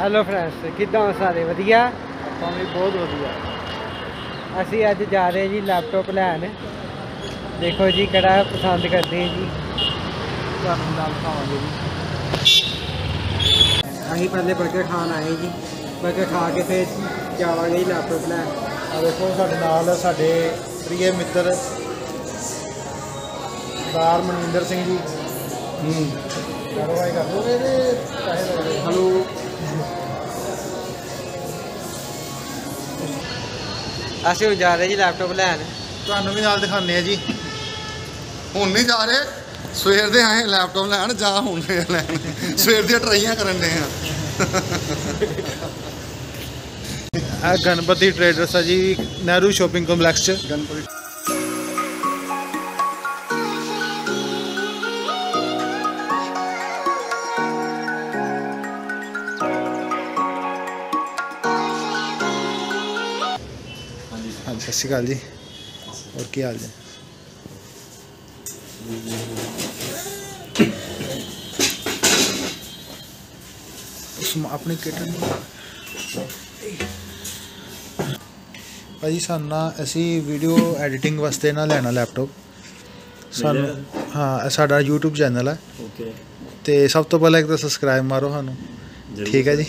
Hello friends ਕਿੱਦਾਂ ਹੋ ਸਾਰੇ? ਵਧੀਆ? ਆਪਾਂ ਵੀ ਬਹੁਤ ਵਧੀਆ। ਅਸੀਂ ਅੱਜ ਜਾ ਰਹੇ ਜੀ ਲੈਪਟਾਪ ਲੈਣ। ਦੇਖੋ ਜੀ ਕਿਹੜਾ ਪਸੰਦ ਕਰਦੇ ਆ ਜੀ। ਤੁਹਾਨੂੰ ਨਾਲ ਖਾਵਾਂਗੇ ਜੀ। ਅਸੀਂ ਪਹਿਲੇ 버ਗਰ ਖਾਣ ਆਏ ਜੀ। 버ਗਰ ਖਾ ਕੇ ਫਿਰ ਜਾਵਾਂਗੇ ਜੀ ਲੈਪਟਾਪ ਲੈਣ। ਆ ਦੇਖੋ ਸਾਡੇ ਨਾਲ ਸਾਡੇ ਪ੍ਰਿਯ ਮਿੱਤਰ ਸਰਦਾਰ ਮਨਵਿੰਦਰ ਸਿੰਘ ਜੀ। ਹੂੰ। ਕਾਰਵਾਈ ਕਰ ਦੋ ਇਹਦੇ ਹਲੋ। ਅਸੀਂ ਹੁਣ ਜਾ ਰਹੇ ਜੀ ਲੈਪਟਾਪ ਲੈਣ। ਤੁਹਾਨੂੰ ਵੀ ਨਾਲ ਦਿਖਾਉਂਦੇ ਆ ਜੀ। ਹੁਣ ਨਹੀਂ ਜਾ ਰਹੇ। ਸਵੇਰ ਦੇ ਆਏ ਲੈਪਟਾਪ ਲੈਣ ਜਾ ਹੁਣ ਫੇਰ ਲੈਣ। ਸਵੇਰ ਦੀਆਂ ਟਰਾਈਆਂ ਕਰਨ ਦੇ ਆ ਆ ਗਣਪਤੀ ਟ੍ਰੇਡਰਸ ਆ ਜੀ ਨਹਿਰੂ ਸ਼ਾਪਿੰਗ ਕੰਪਲੈਕਸ ਚ। ਗਣਪਤੀ ਸਤਿ ਸ਼੍ਰੀ ਅਕਾਲ ਜੀ ਹੋਰ ਕੀ ਹਾਲ ਜੀ ਉਸ ਆਪਣੀ ਕਿਟਨ ਭਾਜੀ ਸਾਨੂੰ ਨਾ ਅਸੀਂ ਵੀਡੀਓ ਐਡੀਟਿੰਗ ਵਾਸਤੇ ਨਾ ਲੈਣਾ ਲੈਪਟਾਪ ਸਾਨੂੰ ਹਾਂ ਸਾਡਾ YouTube ਚੈਨਲ ਹੈ ਓਕੇ ਤੇ ਸਭ ਤੋਂ ਪਹਿਲਾਂ ਇੱਕ ਤਾਂ ਸਬਸਕ੍ਰਾਈਬ ਮਾਰੋ ਸਾਨੂੰ। ਠੀਕ ਹੈ ਜੀ।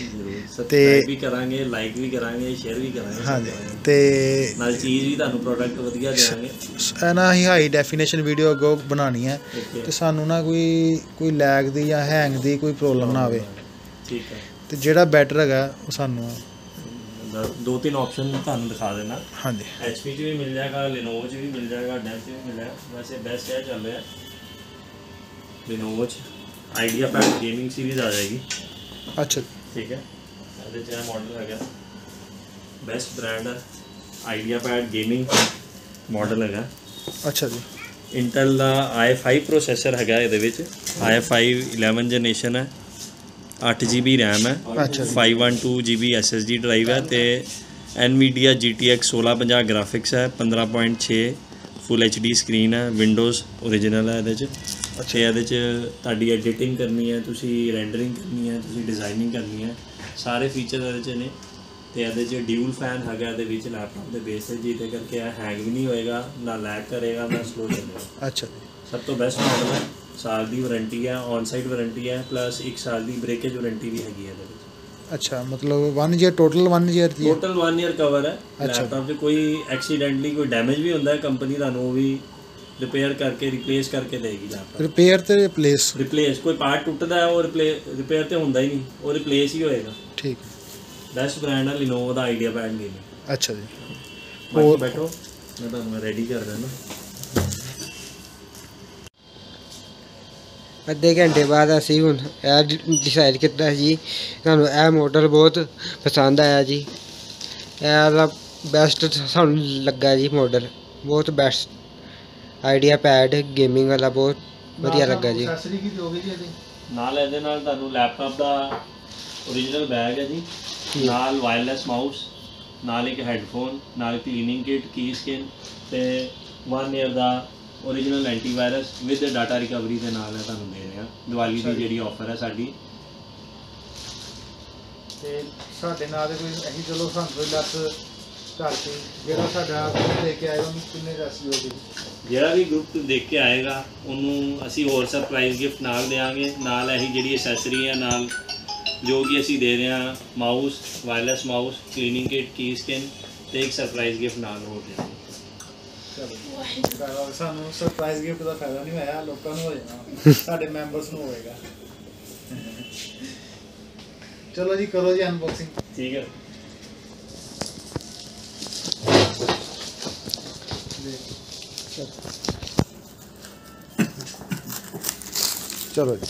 ਤੇ- ਤੇ ਵੀ ਕਰਾਂਗੇ ਲਾਈਕ ਵੀ ਕਰਾਂਗੇ ਸ਼ੇਅਰ ਵੀ ਕਰਾਂਗੇ। ਹਾਂਜੀ। ਤੇ ਨਾਲ ਚੀਜ਼ ਵੀ ਤੁਹਾਨੂੰ ਪ੍ਰੋਡਕਟ ਵਧੀਆ ਦੇਵਾਂਗੇ। ਨਾ ਹੀ ਹਾਈ ਡੈਫੀਨੇਸ਼ਨ ਵੀਡੀਓ ਅੱਗੋਂ ਬਣਾਉਣੀ ਹੈ। ਤੇ ਸਾਨੂੰ ਨਾ ਕੋਈ ਕੋਈ ਲੈਗ ਦੀ ਜਾਂ ਹੈਂਗ ਦੀ ਕੋਈ ਪ੍ਰੋਬਲਮ ਨਾ ਆਵੇ। ਠੀਕ ਹੈ। ਤੇ ਜਿਹੜਾ ਬੈਟਰ ਹੈਗਾ ਉਹ ਸਾਨੂੰ ਦ- ਤਿੰਨ ਆਪਸ਼ਨ ਤੁਹਾਨੂੰ ਦਿਖਾ ਦੇਣਾ। ਹਾਂਜੀ। HP 'ਚ ਵੀ ਮਿਲ ਜਾਏਗਾ Lenovo 'ਚ ਵੀ ਮਿਲ ਜਾਏਗਾ Dell 'ਚ ਵੀ ਮਿਲ ਜਾਏਗਾ। ਵੈਸੇ ਬੈਸਟ ਇਹ ਚੱਲ ਰਿਹਾ। Lenovo 'ਚ IdeaPad ਗੇਮਿੰਗ ਸੀਰੀਜ਼ ਆ ਜਾਏਗੀ। ਅੱਛਾ। ਠੀਕ ਹੈ। ਇਹਦੇ 'ਚ ਇਹ ਮਾਡਲ ਹੈਗਾ। ਬੈਸਟ ਬ੍ਰਾਂਡ ਹੈ IdeaPad ਗੇਮਿੰਗ ਮਾਡਲ ਹੈਗਾ। ਅੱਛਾ ਜੀ। ਇੰਟਲ ਦਾ i5 ਪ੍ਰੋਸੈਸਰ ਹੈਗਾ ਇਹਦੇ ਵਿੱਚ। i5 11 ਜਨਰੇਸ਼ਨ ਹੈ 8 GB RAM ਹੈ ਅੱਛਾ ਜੀ। 512 GB SSD ਡਰਾਈਵ ਹੈ ਤੇ NVIDIA GTX 1650 ਗ੍ਰਾਫਿਕਸ ਹੈ 15.6 ਫੁੱਲ HD ਸਕਰੀਨ ਹੈ ਵਿੰਡੋਜ਼ ਓਰੀਜਨਲ ਹੈ ਇਹਦੇ 'ਚ। ਤੇ ਇਹਦੇ 'ਚ ਤੁਹਾਡੀ ਐਡੀਟਿੰਗ ਕਰਨੀ ਹੈ ਤੁਸੀਂ ਰੈਂਡਰਿੰਗ ਕਰਨੀ ਹੈ ਤੁਸੀਂ ਡਿਜ਼ਾਈਨਿੰਗ ਕਰਨੀ ਹੈ। ਸਾਰੇ ਫੀਚਰ ਇਹਦੇ 'ਚ ਨੇ। ਤੇ ਇਹਦੇ 'ਚ ਡਿਊਲ ਫੈਨ ਹੈਗਾ ਇਹਦੇ ਵਿੱਚ ਲੈਪਟਾਪ ਦੇ ਬੇਸ ਤੇ ਜਿਹਦੇ ਕਰਕੇ ਇਹ ਹੈਂਗ ਵੀ ਨਹੀਂ ਹੋਏਗਾ ਨਾ ਲੈਗ ਕਰੇਗਾ ਨਾ ਸਲੋ ਚੱਲੇਗਾ। ਅੱਛਾ ਸਭ ਤੋਂ ਬੈਸਟ ਮਾਡਲ ਹੈ। ਸਾਲ ਦੀ ਵਾਰੰਟੀ ਹੈ ਔਨ ਸਾਈਟ ਵਾਰੰਟੀ ਹੈ ਪਲੱਸ 1 ਸਾਲ ਦੀ ਬ੍ਰੇਕੇਜ ਵਾਰੰਟੀ ਵੀ ਹੈਗੀ ਹੈ ਇਹਦੇ ਵਿੱਚ। ਅੱਛਾ ਮਤਲਬ 1 ਈਅਰ ਟੋਟਲ 1 ਈਅਰ ਦੀ ਟੋਟਲ 1 ਇਅਰ ਕਵਰ ਹੈ। ਲੈਪਟਾਪ 'ਚ ਕੋਈ ਐਕਸੀਡੈਂਟਲੀ ਕੋਈ ਡੈਮੇਜ ਵੀ ਹੁੰਦਾ ਹੈ ਕੰਪਨੀ ਤੁਹਾਨੂੰ ਉਹ ਵੀ ਰਿਪੇਅਰ ਕਰਕੇ ਰਿਪਲੇਸ ਕਰਕੇ ਦੇਗੀ ਲੈਪਟਾਪ ਰਿਪੇਅਰ ਤੇ ਰਿਪਲੇਸ ਰਿਪਲੇਸ ਕੋਈ ਪਾਰਟ ਟੁੱਟਦਾ ਹੈ ਉਹ ਰਿਪੇਅਰ ਤੇ ਹੁੰਦਾ ਹੀ ਨਹੀਂ। ਉਹ ਰਿਪਲੇਸ ਹੀ ਹੋਏਗਾ। ਠੀਕ। ਬੈਸਟ ਬ੍ਰਾਂਡ ਹੈ Lenovo ਦਾ IdeaPad ਗੇਮਿੰਗ ਅੱਛਾ ਜੀ। ਹੋਰ- ਬੈਠੋ ਮੈਂ ਤੁਹਾਨੂੰ ਰੈਡੀ ਕਰ ਦਿੰਦਾ। ਅੱਧੇ ਘੰਟੇ ਬਾਅਦ ਅਸੀਂ ਹੁਣ ਇਹ ਡਿਸਾਈਡ ਕੀਤਾ ਜੀ। ਸਾਨੂੰ ਇਹ ਮਾਡਲ ਬਹੁਤ ਪਸੰਦ ਆਇਆ ਜੀ। ਇਹ ਦਾ ਬੈਸਟ ਸਾਨੂੰ ਲੱਗਾ ਜੀ ਮਾਡਲ ਬਹੁਤ ਬੈਸਟ ਆਈਡੀਆ ਪੈਡ ਗੇਮਿੰਗ ਵਾਲਾ ਬਹੁਤ ਵਧੀਆ ਲੱਗਾ ਜੀ। ਐਕਸੈਸਰੀ ਕੀ ਦੋਗੇ ਜੀ ਇਹਦੀ। ਨਾਲ ਇਹਦੇ ਨਾਲ ਤੁਹਾਨੂੰ ਲੈਪਟਾਪ ਦਾ origignal ਬੈਗ ਹੈ ਜੀ। ਨਾਲ ਵਾਇਰਲੈਸ ਮਾਊਸ ਨਾਲ ਇੱਕ ਹੈੱਡਫੋਨ ਨਾਲ ਕਲੀਨਿੰਗ ਕਿਟ ਕੀ ਸਕਿਨ ਤੇ 1 ਇਅਰ ਦਾ origignal antivirus with data recovery ਦੇ ਨਾਲ ਇਹ ਤੁਹਾਨੂੰ ਦੇ ਰਹੇ। ਹਾਂ ਦੀਵਾਲੀ ਦੀ ਜਿਹੜੀ ਆਫਰ ਹੈ ਸਾਡੀ। ਤੇ ਸਾਡੇ ਨਾਲ ਦੇ ਕੋਈ ਅਸੀਂ ਚਲੋ ਸਾਨੂੰ ਕੋਈ ਲੱਤ ਕਰਤੀ ਜਿਹੜਾ ਸਾਡਾ ਗਰੁੱਪ ਦੇ ਕੇ ਆਇਆ ਉਹਨੂੰ ਕਿੰਨੇ ਰਸੀ ਹੋਗੀ ਜਿਹੜਾ ਵੀ ਗਰੁੱਪ ਦੇਖ ਕੇ ਆਏਗਾ ਉਹਨੂੰ ਅਸੀਂ ਹੋਰ ਸਰਪ੍ਰਾਈਜ਼ ਗਿਫਟ ਨਾਲ ਦੇਵਾਂਗੇ ਨਾਲ ਇਹੀ ਜਿਹੜੀ ਅਸੈਸਰੀ ਹੈ ਨਾਲ ਜੋ ਕਿ ਅਸੀਂ ਦੇ ਰਹੇ ਹਾਂ mouse wireless mouse cleaning kit ਕੀ ਸਕਿਨ ਤੇ ਇੱਕ ਸਰਪ੍ਰਾਈਜ਼ ਗਿਫਟ ਨਾਲ ਹੋਰ ਦੇਵਾਂਗੇ ਚਲੋ। ਸਾਨੂੰ ਸਰਪ੍ਰਾਈਜ਼ ਗਿਫਟ ਦਾ ਫਾਇਦਾ ਨਹੀਂ ਹੋਇਆ ਲੋਕਾਂ ਨੂੰ ਹੋ ਜਾਣਾ। ਸਾਡੇ ਮੈਂਬਰਸ ਨੂੰ ਹੋਏਗਾ। ਚਲੋ ਜੀ ਕਰੋ ਜੀ ਅਨਬਾਕਸਿੰਗ ਠੀਕ ਹੈ। ਚਲੋ ਜੀ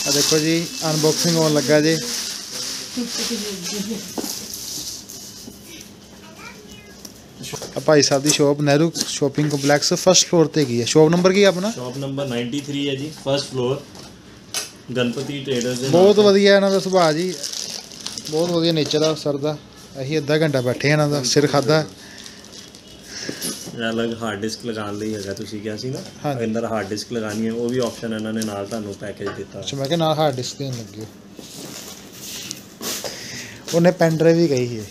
ਆ ਦੇਖੋ ਜੀ ਅਨਬਾਕਸਿੰਗ ਹੋਣ ਲੱਗਾ ਜੀ ਆ ਭਾਈ ਸਾਹਿਬ ਦੀ shop Nehru shopping complex first floor ਤੇ ਹੈਗੀ ਹੈ ਸ਼ਾਪ ਨੰਬਰ ਕੀ ਹੈ ਆਪਣਾ ਸ਼ਾਪ ਨੰਬਰ 93 ਹੈ ਜੀ ਫਰਸਟ ਫਲੋਰ ਗਣਪਤੀ ਟ੍ਰੇਡਰਸ ਦੇ ਬਹੁਤ ਵਧੀਆ ਇਹਨਾਂ ਦਾ ਸੁਭਾਅ ਜੀ। ਬਹੁਤ ਵਧੀਆ ਨੇਚਰ ਆ ਸਰ ਦਾ। ਅਸੀਂ ਅੱਧਾ ਘੰਟਾ ਬੈਠੇ ਇਹਨਾਂ ਦਾ ਸਿਰ ਖਾਦਾ। ਇਹ ਅਲੱਗ ਹਾਰਡ ਡਿਸਕ ਲਗਾਉਣ ਲਈ ਹੈਗਾ ਤੁਸੀਂ ਕਿਹਾ ਸੀ ਨਾ? ਹਾਂਜੀ। ਅੰਦਰ ਹਾਰਡ ਡਿਸਕ ਲਗਾਉਣੀ ਹੈ ਉਹ ਵੀ ਆਪਸ਼ਨ ਇਹਨਾਂ ਨੇ ਨਾਲ ਤੁਹਾਨੂੰ ਪੈਕੇਜ ਦਿੱਤਾ। ਅੱਛਾ ਮੈਂ ਕਿਹਾ ਨਾਲ ਹਾਰਡ ਡਿਸਕ ਦੇਣ ਲੱਗੇ ਹੋ। ਉਹਨੇ ਪੈਨ ਡਰਾਈਵ ਵੀ ਗਈ ਸੀ।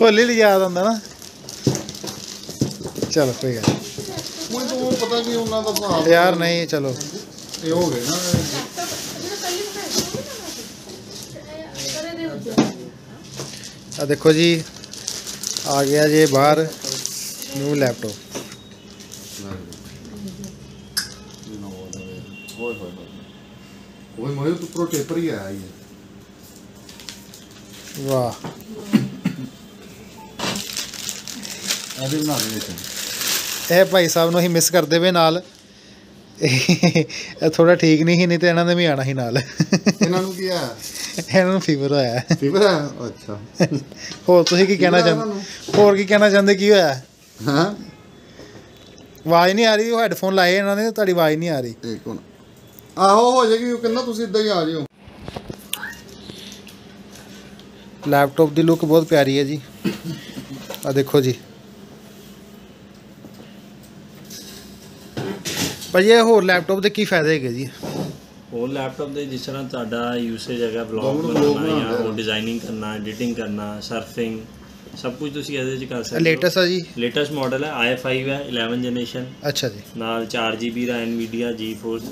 ਹੋਲੀ ਲਈ ਯਾਦ ਆਉਂਦਾ ਨਾ। ਚਲੋ ਕੋਈ ਗੱਲ ਨੀ। ਪਤਾ ਕਿ ਉਹਨਾਂ ਦਾ ਭਾਵ ਯਾਰ ਨਹੀਂ ਚਲੋ। ਇਹ ਹੋ ਗਏ ਨਾ। ਆ ਦੇਖੋ ਜੀ ਆ ਗਿਆ ਜੇ ਬਾਹਰ ਨਿਊ ਲੈਪਟਾਪ ਹੋਏ ਹੋਏ ਮੋਏ ਤੂੰ ਪ੍ਰੋ ਟੇਪਰ ਹੀ ਆਇਆ ਹੀ ਹੈ ਵਾਹ। ਬਣਾ ਦੇ ਵਿੱਚ। ਇਹ ਭਾਈ ਸਾਹਿਬ ਨੂੰ ਅਸੀਂ ਮਿਸ ਕਰਦੇ ਵੇ ਨਾਲ। ਇਹ ਥੋੜਾ ਠੀਕ ਨਹੀਂ ਸੀ ਨਹੀਂ ਤੇ ਇਹਨਾਂ ਨੇ ਵੀ ਆਣਾ ਸੀ ਨਾਲ। ਇਹਨਾਂ ਨੂੰ ਕੀ ਆ ਇਹਨਾਂ ਨੂੰ ਫੀਵਰ ਹੋਇਆ। ਹੈ। ਫੀਵਰ ਹੈ ਅੱਛਾ। ਹੋਰ ਤੁਸੀਂ ਕੀ ਕਹਿਣਾ ਚਾਹੁੰਦੇ ਹੋਰ ਕੀ ਕਹਿਣਾ ਚਾਹੁੰਦੇ ਕੀ ਹੋਇਆ? ਹਾਂ? ਆਵਾਜ਼ ਨਹੀਂ ਆ ਰਹੀ ਉਹ ਹੈੱਡਫੋਨ ਲਾਏ ਇਹਨਾਂ ਨੇ ਤੁਹਾਡੀ ਆਵਾਜ਼ ਨਹੀਂ ਆ ਰਹੀ। ਇੱਕ ਹੁਣ ਆਹੋ ਹੋ ਜਾਏਗੀ ਉਹ ਕਹਿੰਦਾ ਤੁਸੀਂ ਇਦਾਂ ਹੀ ਆ ਜਿਓ। ਲੈਪਟਾਪ ਦੀ ਲੁੱਕ ਬਹੁਤ ਪਿਆਰੀ ਹੈ ਜੀ। ਆ ਦੇਖੋ ਜੀ। ਭਾਜੀ ਇਹ ਹੋਰ ਲੈਪਟਾਪ ਦੇ ਕੀ ਫਾਇਦੇ ਹੈਗੇ ਜੀ? ਹੋਰ ਲੈਪਟਾਪ ਦੇ ਜਿਸ ਤਰ੍ਹਾਂ ਤੁਹਾਡਾ ਯੂਸੇਜ ਹੈਗਾ Vlog ਬਣਾਉਣਾ ਜਾਂ ਹੈ। ਹੋਰ ਡਿਜ਼ਾਈਨਿੰਗ ਕਰਨਾ ਐਡੀਟਿੰਗ ਕਰਨਾ ਸਰਫਿੰਗ ਸਭ ਕੁਝ ਤੁਸੀਂ ਇਹਦੇ ਵਿੱਚ ਕਰ ਸਕਦੇ ਹੋ। ਲੇਟੈਸਟ ਆ ਜੀ? ਲੇਟੈਸਟ ਮਾਡਲ ਹੈ i5 ਹੈ 11 ਜਨਰੇਸ਼ਨ ਅੱਛਾ ਜੀ। ਨਾਲ 4GB ਦਾ Nvidia GeForce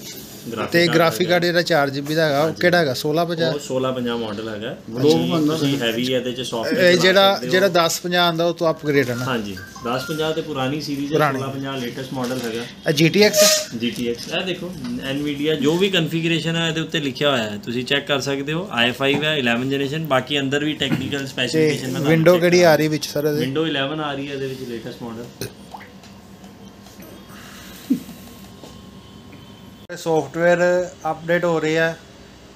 ਤੇ ਗ੍ਰਾਫਿਕ ਕਾਰਡ ਜਿਹੜਾ 4 GB ਦਾ ਹੈਗਾ। ਉਹ ਕਿਹੜਾ ਹੈਗਾ? 1650 ਉਹ 1650 ਮਾਡਲ ਹੈਗਾ। ਬਣਨਾ ਤੁਸੀਂ ਹੈ। ਹੈਵੀ ਇਹਦੇ ਚ ਸੌਫਟਵੇਅਰ ਇਹ ਜਿਹੜਾ ਜਿਹੜਾ 1050 ਆਂਦਾ ਉਹ ਤੋਂ ਅਪਗ੍ਰੇਡ ਹੈ ਨਾ। ਹਾਂਜੀ। 1050 ਤੇ ਪੁਰਾਣੀ ਸੀਰੀਜ਼ ਹੈ ਪੁਰਾਣੀ। 1650 ਲੇਟੈਸਟ ਮਾਡਲ ਹੈਗਾ। ਇਹ GTX ਹੈ? GTX ਇਹ ਦੇਖੋ Nvidia ਜੋ ਵੀ ਕਨਫੀਗਰੇਸ਼ਨ ਹੈ ਇਹਦੇ ਉੱਤੇ ਲਿਖਿਆ ਹੋਇਆ ਹੈ। ਤੁਸੀਂ ਚੈੱਕ ਕਰ ਸਕਦੇ ਹੋ। i5 ਹੈ 11 ਜਨਰੇਸ਼ਨ ਬਾਕੀ ਅੰਦਰ ਵੀ ਟੈਕਨੀਕਲ ਸਪੈਸੀਫਿਕੇਸ਼ਨ ਮੈਂ ਵਿੰਡੋ ਕਿਹੜੀ ਆ ਰਹੀ ਵਿੱਚ ਸਰ ਇਹਦੇ? ਵਿੰਡੋ 11 ਆ ਰਹੀ ਹੈ ਇਹਦੇ ਵਿੱਚ ਲੇਟੈਸਟ ਮਾਡਲ ਸੌਫਟਵੇਅਰ ਅਪਡੇਟ ਹੋ ਰਹੇ ਆ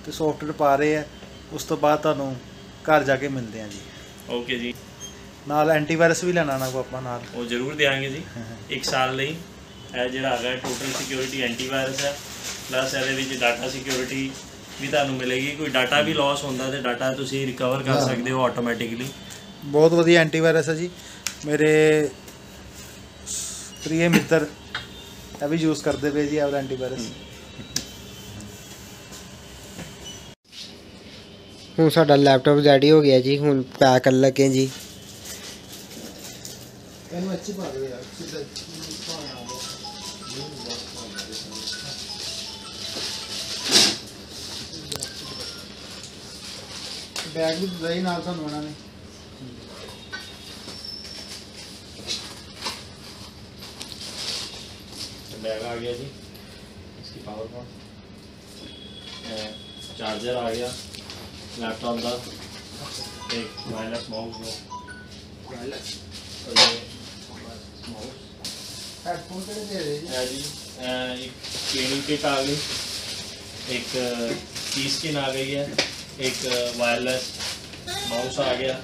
ਤੇ ਸੌਫਟਵੇਅਰ ਪਾ ਰਹੇ ਆ ਉਸ ਤੋਂ ਬਾਅਦ ਤੁਹਾਨੂੰ ਘਰ ਜਾ ਕੇ ਮਿਲਦੇ ਆ ਜੀ। ਓਕੇ ਜੀ। ਨਾਲ ਐਂਟੀਵਾਇਰਸ ਵੀ ਲੈਣਾ ਨਾ ਕੋ ਆਪਾਂ ਨਾਲ। ਉਹ ਜ਼ਰੂਰ ਦੇਾਂਗੇ ਜੀ। ਇੱਕ ਸਾਲ ਲਈ ਇਹ ਜਿਹੜਾ ਹੈਗਾ ਟੋਟਲ ਸਿਕਿਉਰਿਟੀ ਐਂਟੀਵਾਇਰਸ ਹੈ। ਪਲੱਸ ਇਹਦੇ ਵਿੱਚ ਡਾਟਾ ਸਿਕਿਉਰਿਟੀ ਵੀ ਤੁਹਾਨੂੰ ਮਿਲੇਗੀ। ਕੋਈ ਡਾਟਾ ਵੀ ਲਾਸ ਹੁੰਦਾ ਤੇ ਡਾਟਾ ਤੁਸੀਂ ਰਿਕਵਰ ਕਰ ਸਕਦੇ ਹੋ ਆਟੋਮੈਟਿਕਲੀ ਬਹੁਤ ਵਧੀਆ ਐਂਟੀਵਾਇਰਸ ਹੈ ਜੀ। ਮੇਰੇ ਪ੍ਰਿਯ ਮਿੱਤਰ ਇਹ ਵੀ ਯੂਜ਼ ਕਰਦੇ ਪਏ ਜੀ ਆਵਰ ਐਂਟੀਵਾਇਰਸ ਹੁਣ ਸਾਡਾ ਲੈਪਟਾਪ ਰੈਡੀ ਹੋ ਗਿਆ ਜੀ ਹੁਣ ਪੈਕ ਕਰਨ ਲੱਗੇ ਜੀ ਇਹਨੂੰ ਅੱਛੀ ਪਾ ਦਿਓ ਯਾਰ ਸਿੱਧਾ ਬੈਗ ਵੀ ਦਿੱਤਾ ਹੀ ਨਾਲ ਤੁਹਾਨੂੰ ਉਹਨਾਂ ਨੇ बैग आ गया जी इसकी पावर पॉइंट चार्जर आ गया लैपटॉप का एक वायरलेस माउस है और ये माउस ਹੈਡਫੋਨ ਕਿਹੜੇ ਦੇ ਰਹੇ ਜੀ है जी अह, एक क्लीनिंग किट आ गई एक की स्किन आ गई है एक वायरलेस माउस आ गया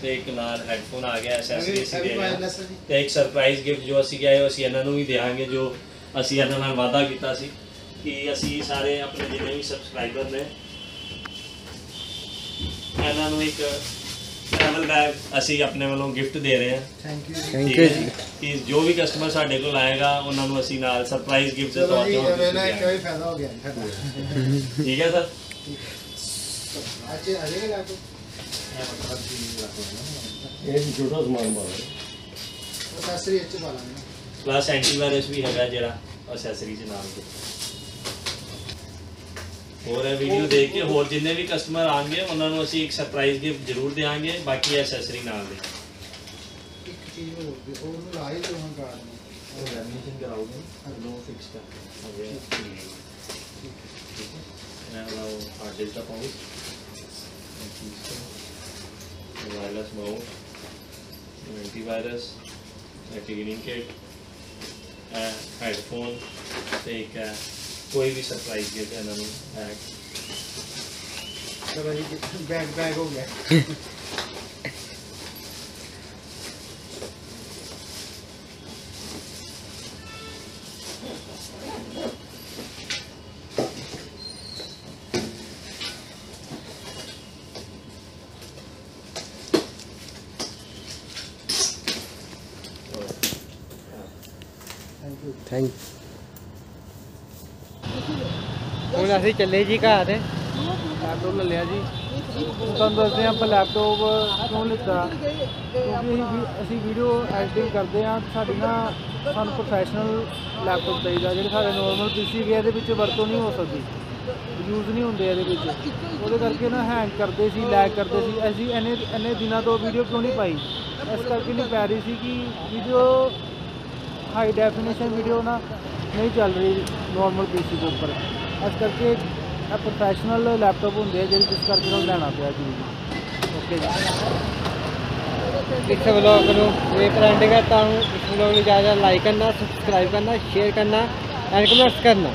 ਤੇ ਇੱਕ ਨਾਲ ਹੈਡਫੋਨ ਆ ਗਿਆ ਐਸਐਸਡੀ ਸੀ ਦੇ ਰਹੇ ਹਾਂ। ਤੇ ਇੱਕ ਸਰਪ੍ਰਾਈਜ਼ ਗਿਫਟ ਜੋ ਅਸੀਂ ਗਏ ਉਹ ਅਸੀਂ ਇਹਨਾਂ ਨੂੰ ਵੀ ਦੇਵਾਂਗੇ ਜੋ ਅਸੀਂ ਇਹਨਾਂ ਨਾਲ ਵਾਅਦਾ ਕੀਤਾ ਸੀ ਕਿ ਅਸੀਂ ਸਾਰੇ ਆਪਣੇ ਜਿੰਨੇ ਵੀ ਸਬਸਕ੍ਰਾਈਬਰ ਨੇ ਇਹਨਾਂ ਨੂੰ ਇੱਕ ਟਰੈਵਲ ਬੈਗ ਅਸੀਂ ਆਪਣੇ ਵੱਲੋਂ ਗਿਫਟ ਦੇ ਰਹੇ ਹਾਂ। ਥੈਂਕ ਯੂ ਥੈਂਕ ਯੂ ਜੀ। ਕਿ ਜੋ ਵੀ ਕਸਟਮਰ ਸਾਡੇ ਕੋਲ ਆਏਗਾ ਉਹਨਾਂ ਨੂੰ ਅਸੀਂ ਨਾਲ ਸਰਪ੍ਰਾਈਜ਼ ਗਿਫਟ ਦੇ ਤੌਰ ਜੀ ਤੇ ਉਹ ਇਹ gift ਨਾ ਦਿਆਂਗੇ। ਕੋਈ ਫਾਇਦਾ ਹੋ ਗਿਆ ਸਾਡਾ ਠੀਕ ਹੈ ਸਰ। ਅੱਜ ਆ ਜਾਏਗਾ ਲੈਪਟਾਪ ਇਹ ਛੋਟਾ ਸਮਾਨ ਬਾਰੇ ਅਸੈਸਰੀ ਇੱਚ ਪਾ ਲਾਂਗੇ। ਪਲੱਸ ਐਂਟੀਵਾਇਰਸ ਵੀ ਹੈਗਾ ਜਿਹੜਾ ਅਸੈਸਰੀ ਚ ਨਾਲ ਦੇ। ਹੋਰ ਇਹ ਵੀਡੀਓ ਦੇਖ ਕੇ ਹੋਰ। ਜਿੰਨੇ ਵੀ ਕਸਟਮਰ ਆਣਗੇ ਉਹਨਾਂ ਨੂੰ ਅਸੀਂ ਇੱਕ ਸਰਪ੍ਰਾਈਜ਼ ਗਿਫਟ ਜ਼ਰੂਰ ਦੇਵਾਂਗੇ ਬਾਕੀ ਐਸੈਸਰੀ ਨਾਲ ਦੇ। ਇੱਕ ਚੀਜ਼ ਹੋਰ ਵੀ ਉਹਨੂੰ ਲਾ ਹੀ ਦੋ ਹਾਂ ਕਾਰਡ ਨੂੰ ਉਹ ਲੈਮੀਨੇਸ਼ਨ ਕਰਾਓਗੇ? ਲੋ ਫਿਕਸ ਕਰ ਹੋਵੇ ਮੈਂ ਉਹ ਹਾਰਡ ਡਿਸਕ ਦਾ ਪਾਉਂ wireless mouse antivirus kit headphone ਤੇ ਇੱਕ ਕੋਈ ਵੀ ਸਰਪ੍ਰਾਈਜ਼ ਗਿਫਟ ਇਹਨਾਂ ਨੂੰ ਚਲੋ ਜੀ ਬੈਗ ਬੈਗ ਹੋ ਗਿਆ। ਥੈਂਕ ਹੁਣ ਅਸੀਂ ਚੱਲੇ ਜੀ ਘਰ। 'ਤੇ ਲੈਪਟਾਪ ਲੈ ਲਿਆ ਜੀ। ਤੁਹਾਨੂੰ ਦੱਸਦੇ ਹਾਂ ਆਪਾਂ ਲੈਪਟਾਪ ਕਿਉਂ ਲਿੱਤਾ। ਕਿਉਂਕਿ ਅਸੀਂ ਵੀਡੀਓ ਐਡੀਟਿੰਗ ਕਰਦੇ ਹਾਂ। ਤੇ ਸਾਡੀ ਨਾ ਸਾਨੂੰ ਪ੍ਰੋਫੈਸ਼ਨਲ ਲੈਪਟਾਪ ਚਾਹੀਦਾ। ਜਿਹੜੇ ਸਾਡੇ ਨੋਰਮਲ ਪੀਸੀ ਗਏ ਇਹਦੇ ਵਿੱਚ ਵਰਤੋਂ ਨਹੀਂ ਹੋ ਸਕਦੀ। ਯੂਜ਼ ਨਹੀਂ ਹੁੰਦੇ ਇਹਦੇ ਵਿੱਚ। ਉਹਦੇ ਕਰਕੇ ਨਾ ਹੈਂਗ ਕਰਦੇ ਸੀ ਲੈਗ ਕਰਦੇ ਸੀ। ਅਸੀਂ ਇੰਨੇ ਇੰਨੇ ਦਿਨਾਂ ਤੋਂ ਵੀਡੀਓ ਕਿਉਂ ਨਹੀਂ ਪਾਈ? ਇਸ ਕਰਕੇ ਨਹੀਂ ਪੈ ਰਹੀ ਸੀ ਕਿ ਵੀਡੀਓ हाई डेफिनेशन वीडियो ना नहीं चल रही नॉर्मल पीसी के ऊपर इस करके प्रोफेशनल लैपटॉप होंगे जी जिस करके लेना पाया जी ओके जी इस ब्लॉग को देख रहेगा तो इस ब्लॉग में ज़्यादा लाइक करना सब्सक्राइब करना शेयर करना एंड कमेंट्स करना